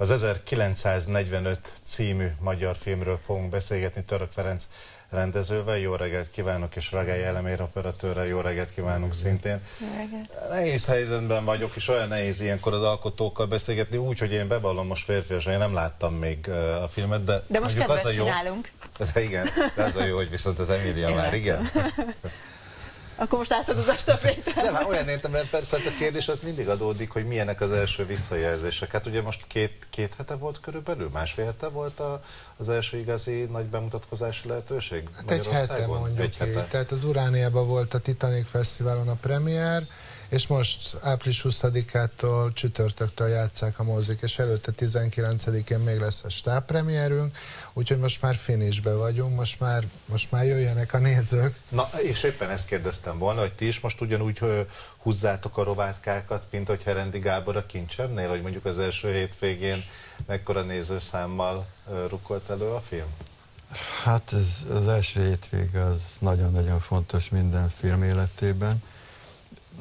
Az 1945 című magyar filmről fogunk beszélgetni Török Ferenc rendezővel. Jó reggelt kívánok, és Ragály Elemér operatőrrel jó reggelt kívánunk szintén. Nehéz helyzetben vagyok, és olyan nehéz ilyenkor az alkotókkal beszélgetni, úgy, hogy én bevallom most férfiasan, én nem láttam még a filmet, de, de most az a jó, csinálunk. De igen, de az a jó, hogy viszont az Emilia már, igen. Akkor most átadod a stafétát. Nem, hát olyan értem, mert persze hát a kérdés az mindig adódik, hogy milyenek az első visszajelzések. Hát ugye most két, két hete volt körülbelül, másfél hete volt a, az első igazi nagy bemutatkozási lehetőség hát egy hete mondjuk egy hete. Tehát az Urániában volt a Titanic Fesztiválon a premier, és most április 20-ától csütörtöktől játszák a mozik, és előtte 19-én még lesz a stábpremierünk, úgyhogy most már finishbe vagyunk, most már, most már jöjjenek a nézők. Na, és éppen ezt kérdeztem volna, hogy ti is most ugyanúgy húzzátok a rovátkákat, mint hogy Herendi Gábor a kincsemnél, hogy mondjuk az első hétvégén mekkora nézőszámmal rukolt elő a film? Hát ez, az első hétvége az nagyon-nagyon fontos minden film életében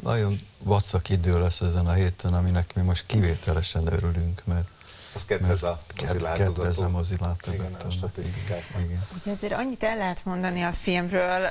nagyon vacak idő lesz ezen a héten, aminek mi most kivételesen örülünk, mert az kedvez a mozilátogató. Kedvez a mozilátogató. Igen, a statisztikáknak. Igen. Ugye azért annyit el lehet mondani a filmről,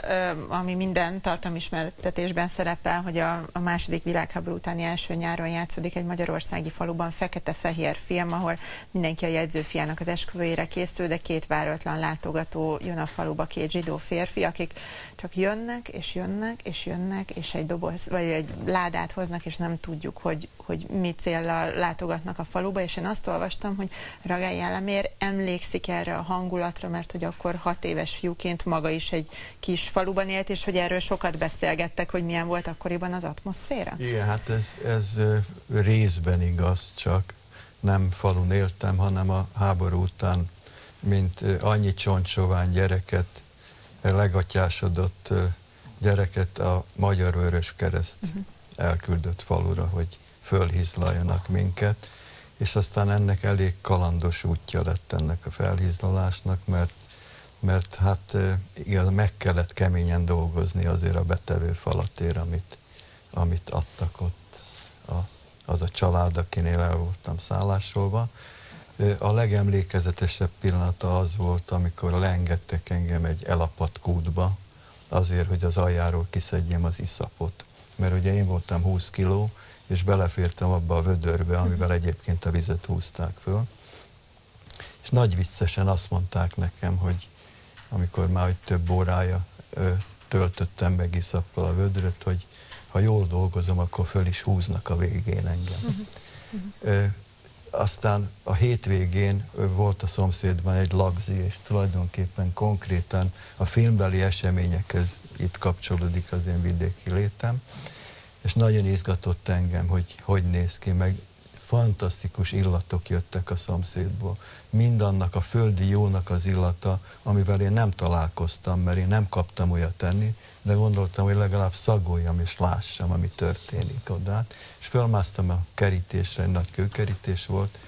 ami minden tartalmismertetésben szerepel, hogy a, a második világháború utáni első nyáron játszódik egy magyarországi faluban fekete-fehér film, ahol mindenki a jegyzőfiának az esküvőjére készül, de két váratlan látogató jön a faluba, két zsidó férfi, akik csak jönnek, és jönnek, és jönnek, és egy doboz, vagy egy ládát hoznak, és nem tudjuk, hogy, hogy mi célral látogatnak a faluba, és én azt olvastam, olvastam, hogy Ragály Elemér emlékszik erre a hangulatra, mert hogy akkor hat éves fiúként maga is egy kis faluban élt, és hogy erről sokat beszélgettek, hogy milyen volt akkoriban az atmoszféra? Igen, hát ez, ez részben igaz, csak nem falun éltem, hanem a háború után, mint annyi csontsovány gyereket, legatyásodott gyereket a Magyar Vörös Kereszt uh-huh. elküldött falura, hogy fölhizlaljanak minket és aztán ennek elég kalandos útja lett ennek a felhízlalásnak, mert, mert hát igaz, meg kellett keményen dolgozni azért a betevő falatér, amit, amit adtak ott a, az a család, akinél el voltam szállásolva. A legemlékezetesebb pillanata az volt, amikor leengedtek engem egy elapadt kútba, azért, hogy az aljáról kiszedjem az iszapot. Mert ugye én voltam 20 kiló, és belefértem abba a vödörbe, amivel egyébként a vizet húzták föl. És nagy viccesen azt mondták nekem, hogy amikor már több órája ö, töltöttem meg iszappal a vödröt, hogy ha jól dolgozom, akkor föl is húznak a végén engem. Ö, aztán a hétvégén volt a szomszédban egy lagzi, és tulajdonképpen konkrétan a filmbeli eseményekhez itt kapcsolódik az én vidéki létem és nagyon izgatott engem, hogy hogy néz ki, meg fantasztikus illatok jöttek a szomszédból. Mindannak a földi jónak az illata, amivel én nem találkoztam, mert én nem kaptam olyat tenni, de gondoltam, hogy legalább szagoljam és lássam, ami történik oda. És fölmásztam a kerítésre, egy nagy kőkerítés volt,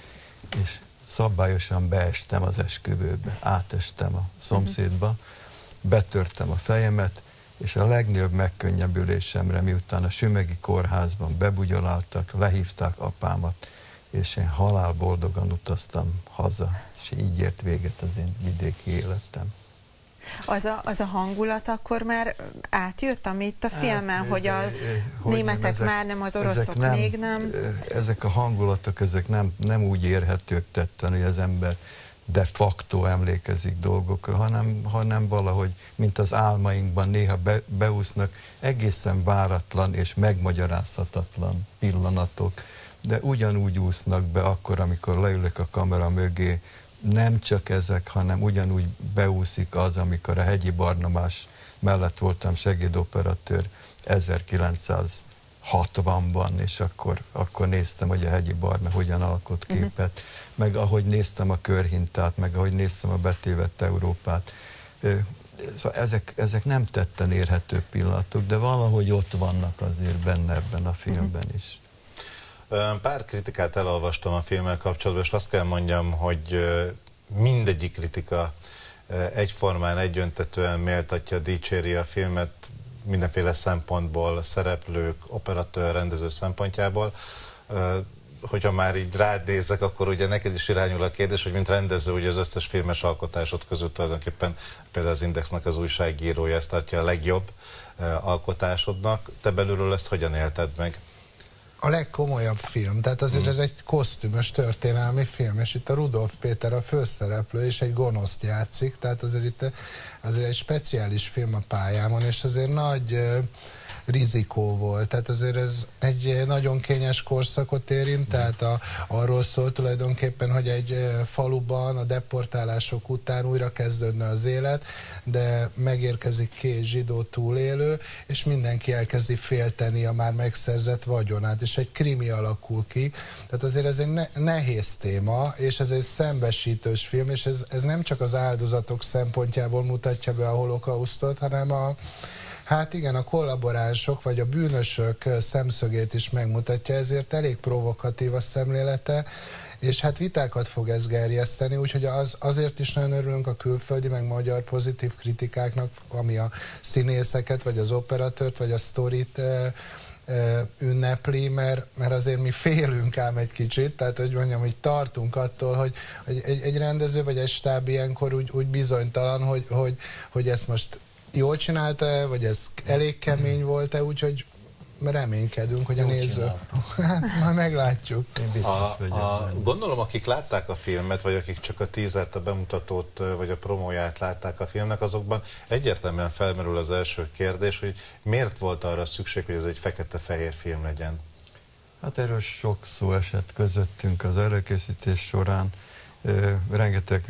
és szabályosan beestem az esküvőbe, átestem a szomszédba, betörtem a fejemet, és a legnagyobb megkönnyebbülésemre, miután a Sümegi kórházban bebugyoláltak, lehívták apámat, és én halál boldogan utaztam haza, és így ért véget az én vidéki életem. Az a, az a hangulat akkor már átjött, amit a filmen, hát, hogy a hogy németek nem, ezek, már nem, az oroszok nem, még nem? Ezek a hangulatok, ezek nem, nem úgy érhetők tetten, hogy az ember de facto emlékezik dolgokra, hanem, hanem valahogy, mint az álmainkban néha be, beúsznak egészen váratlan és megmagyarázhatatlan pillanatok, de ugyanúgy úsznak be akkor, amikor leülök a kamera mögé, nem csak ezek, hanem ugyanúgy beúszik az, amikor a hegyi Barnabás mellett voltam segédoperatőr 1900 60-ban, és akkor, akkor néztem, hogy a hegyi barna hogyan alkot mhm. képet, uh-huh. meg ahogy néztem a körhintát, meg ahogy néztem a betévett Európát. Szóval ezek, ezek nem tetten érhető pillanatok, de valahogy ott vannak azért benne ebben a filmben uh-huh. is. Pár kritikát elolvastam a filmmel kapcsolatban, és azt kell mondjam, hogy mindegyik kritika egyformán, egyöntetően méltatja, dicséri a filmet, mindenféle szempontból, szereplők, operatőr, rendező szempontjából. hogyha már így rád nézek, akkor ugye neked is irányul a kérdés, hogy mint rendező, ugye az összes filmes alkotásod között tulajdonképpen például az Indexnek az újságírója ezt tartja a legjobb alkotásodnak. Te belülről ezt hogyan élted meg? A legkomolyabb film, tehát azért hmm. ez egy kosztümös történelmi film, és itt a Rudolf Péter a főszereplő, és egy gonoszt játszik, tehát azért itt azért egy speciális film a pályámon, és azért nagy rizikó volt. Tehát azért ez egy nagyon kényes korszakot érint, tehát a, arról szól tulajdonképpen, hogy egy faluban a deportálások után újra kezdődne az élet, de megérkezik két zsidó túlélő, és mindenki elkezdi félteni a már megszerzett vagyonát, és egy krimi alakul ki. Tehát azért ez egy ne- nehéz téma, és ez egy szembesítős film, és ez, ez nem csak az áldozatok szempontjából mutatja be a holokausztot, hanem a Hát igen, a kollaboránsok vagy a bűnösök szemszögét is megmutatja, ezért elég provokatív a szemlélete, és hát vitákat fog ez gerjeszteni, úgyhogy az, azért is nagyon örülünk a külföldi, meg magyar pozitív kritikáknak, ami a színészeket, vagy az operatőrt, vagy a sztorit e, e, ünnepli, mert, mert azért mi félünk ám egy kicsit, tehát hogy mondjam, hogy tartunk attól, hogy, hogy egy, egy rendező vagy egy stáb ilyenkor úgy, úgy bizonytalan, hogy, hogy, hogy ezt most jól csinálta vagy ez elég kemény volt-e, úgyhogy reménykedünk, hogy a néző... Hát, majd meglátjuk. A, a, gondolom, akik látták a filmet, vagy akik csak a tízert, a bemutatót, vagy a promóját látták a filmnek, azokban egyértelműen felmerül az első kérdés, hogy miért volt arra szükség, hogy ez egy fekete-fehér film legyen? Hát erről sok szó esett közöttünk az előkészítés során. Rengeteg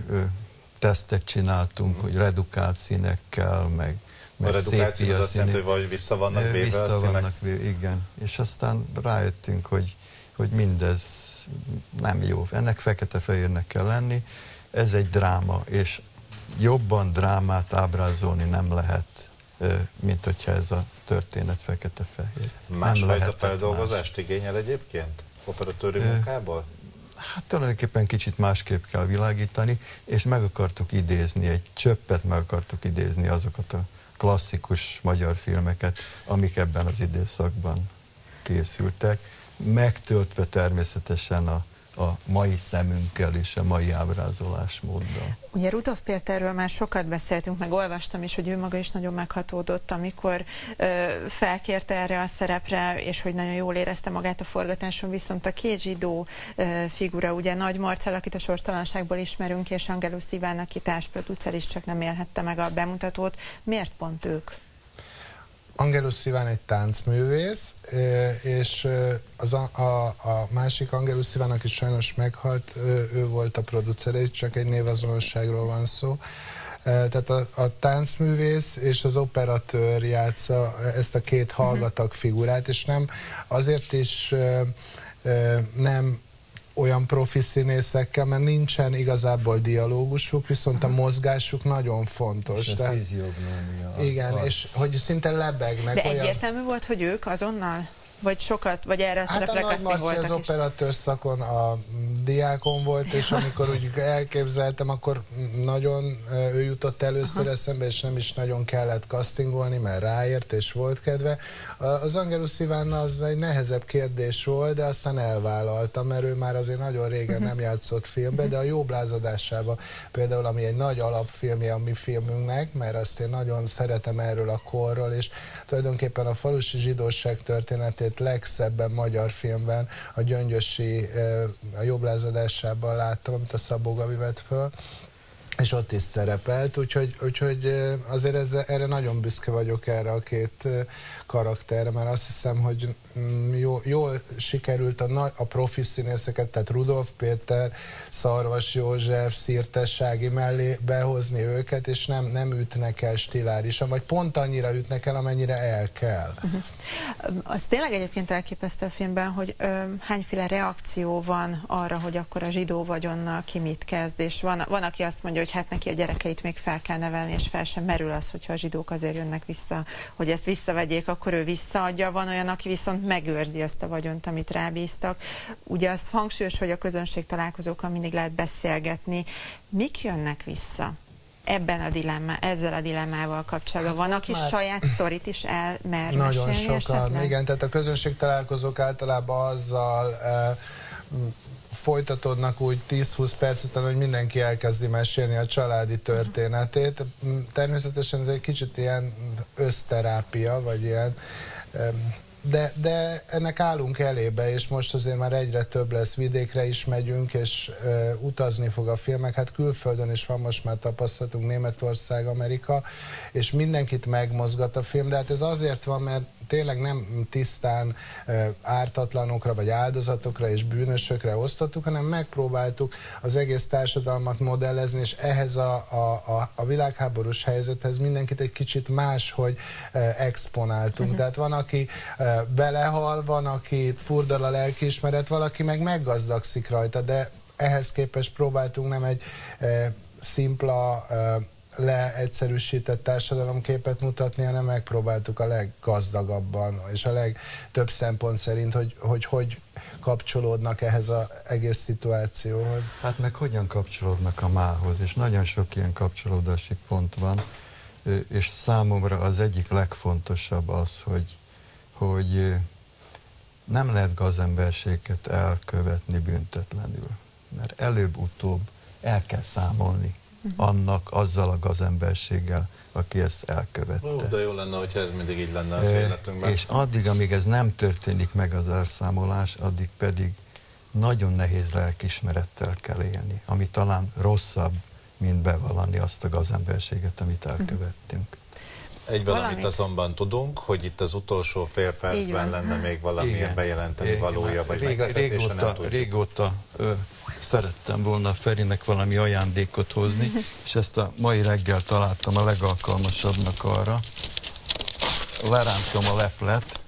tesztet csináltunk, mm. hogy redukált színekkel, meg, meg a redukáció az azt jelenti, hogy vagy vissza vannak véve vissza a színek? vannak véve, igen. És aztán rájöttünk, hogy, hogy mindez nem jó. Ennek fekete-fehérnek kell lenni. Ez egy dráma, és jobban drámát ábrázolni nem lehet, mint hogyha ez a történet fekete-fehér. Másfajta feldolgozást más. igényel egyébként operatőri munkából? Hát tulajdonképpen kicsit másképp kell világítani, és meg akartuk idézni, egy csöppet meg akartuk idézni azokat a klasszikus magyar filmeket, amik ebben az időszakban készültek, megtöltve természetesen a a mai szemünkkel és a mai ábrázolásmóddal. Ugye Rudolf Péterről már sokat beszéltünk, meg olvastam is, hogy ő maga is nagyon meghatódott, amikor ö, felkérte erre a szerepre, és hogy nagyon jól érezte magát a forgatáson, viszont a két zsidó ö, figura, ugye Nagy Marcel, akit a sorstalanságból ismerünk, és Angelus Iván, aki társproducer is csak nem élhette meg a bemutatót. Miért pont ők? Angelus Sziván egy táncművész, és az a, a, a másik Angelus Sziván, aki sajnos meghalt, ő, ő volt a producer, csak egy névazonosságról van szó. Tehát a, a táncművész és az operatőr játsza ezt a két mhm. hallgatag figurát, és nem azért is nem olyan profi színészekkel, mert nincsen igazából dialógusuk, viszont a mozgásuk nagyon fontos. És Tehát, igen, arc. és hogy szinte lebegnek. De olyan... egyértelmű volt, hogy ők azonnal? Vagy sokat, vagy erre hát a Nagy Marci az operatőr szakon a diákon volt, és amikor úgy elképzeltem, akkor nagyon ő jutott először Aha. eszembe, és nem is nagyon kellett castingolni, mert ráért, és volt kedve. Az Angelus Ivánna az egy nehezebb kérdés volt, de aztán elvállalta, mert ő már azért nagyon régen uh-huh. nem játszott filmbe, de a jó blázadásában például, ami egy nagy alapfilmje a mi filmünknek, mert azt én nagyon szeretem erről a korról, és tulajdonképpen a falusi zsidóság történetét legszebben magyar filmben a Gyöngyösi a jobb lázadásában láttam, amit a Szabó Gabi vett föl, és ott is szerepelt, úgyhogy, úgyhogy azért ez, erre nagyon büszke vagyok erre a két karakterre, mert azt hiszem, hogy mm, jó, jól sikerült a, a profi színészeket, tehát Rudolf Péter, Szarvas József, Szirtessági mellé behozni őket, és nem, nem ütnek el stilárisan, vagy pont annyira ütnek el, amennyire el kell. Uh-huh. Az tényleg egyébként elképesztő a filmben, hogy ö, hányféle reakció van arra, hogy akkor a zsidó vagyonnal ki mit kezd, és van, van, aki azt mondja, hogy hát neki a gyerekeit még fel kell nevelni, és fel sem merül az, hogyha a zsidók azért jönnek vissza, hogy ezt visszavegyék, akkor ő visszaadja, van olyan, aki viszont megőrzi ezt a vagyont, amit rábíztak. Ugye az hangsúlyos, hogy a közönség találkozókkal mindig lehet beszélgetni. Mik jönnek vissza? ebben a dilemmá, ezzel a dilemmával kapcsolatban? Hát Van, aki már... saját sztorit is elmer Nagyon sokan, esetleg? igen, tehát a közönség találkozók általában azzal eh, folytatódnak úgy 10-20 perc után, hogy mindenki elkezdi mesélni a családi történetét. Természetesen ez egy kicsit ilyen összterápia, vagy ilyen de, de ennek állunk elébe, és most azért már egyre több lesz, vidékre is megyünk, és ö, utazni fog a filmek, hát külföldön is van most már tapasztalatunk, Németország, Amerika, és mindenkit megmozgat a film, de hát ez azért van, mert tényleg nem tisztán ártatlanokra, vagy áldozatokra és bűnösökre osztottuk, hanem megpróbáltuk az egész társadalmat modellezni, és ehhez a, a, a, a világháborús helyzethez mindenkit egy kicsit máshogy exponáltunk. Uh-huh. Tehát van, aki belehal, van, aki furdal a lelkiismeret, valaki meg meggazdagszik rajta, de ehhez képest próbáltunk nem egy szimpla leegyszerűsített társadalomképet mutatni, hanem megpróbáltuk a leggazdagabban és a legtöbb szempont szerint, hogy hogy, hogy kapcsolódnak ehhez az egész szituációhoz. Hát meg hogyan kapcsolódnak a mához, és nagyon sok ilyen kapcsolódási pont van, és számomra az egyik legfontosabb az, hogy, hogy nem lehet gazemberséget elkövetni büntetlenül, mert előbb-utóbb el kell számolni annak, azzal a gazemberséggel, aki ezt elkövette. Ó, de jó lenne, hogyha ez mindig így lenne az életünkben. És addig, amíg ez nem történik meg az elszámolás, addig pedig nagyon nehéz lelkismerettel kell élni, ami talán rosszabb, mint bevallani azt a gazemberséget, amit elkövettünk. Egy valamit, valamit azonban tudunk, hogy itt az utolsó fél percben lenne még valamilyen Igen. bejelenteni Igen. valója, vagy Rég, régóta, régóta ö, szerettem volna Ferinek valami ajándékot hozni, és ezt a mai reggel találtam a legalkalmasabbnak arra. Lerántom a leplet.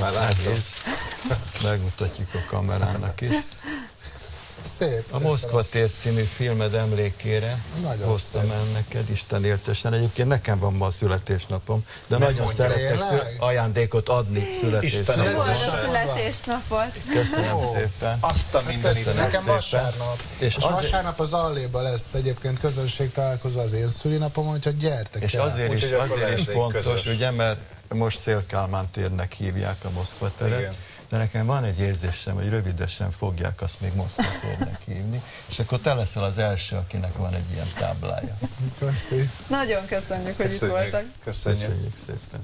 Már Megmutatjuk a kamerának is. Szép. A Moszkva tér című filmed emlékére nagyon hoztam szép. el neked, Isten értesen. Egyébként nekem van ma a születésnapom, de Nem nagyon szeretek szü- ajándékot adni születésnapot. a születésnapot. Köszönöm oh. szépen. Azt a mindenit. Hát nekem szépen. vasárnap. És, és azért... vasárnap az Alléba lesz egyébként közönség találkozó az én szülinapom, hogyha gyertek És el. azért is, azért is fontos, közös. ugye, mert most Szélkálmán térnek hívják a Moszkva teret. Igen de nekem van egy érzésem, hogy rövidesen fogják azt még Moszkvatérnek hívni, és akkor te leszel az első, akinek van egy ilyen táblája. Köszönjük. Nagyon köszönjük, hogy köszönjük. itt voltak. Köszönjük. köszönjük szépen.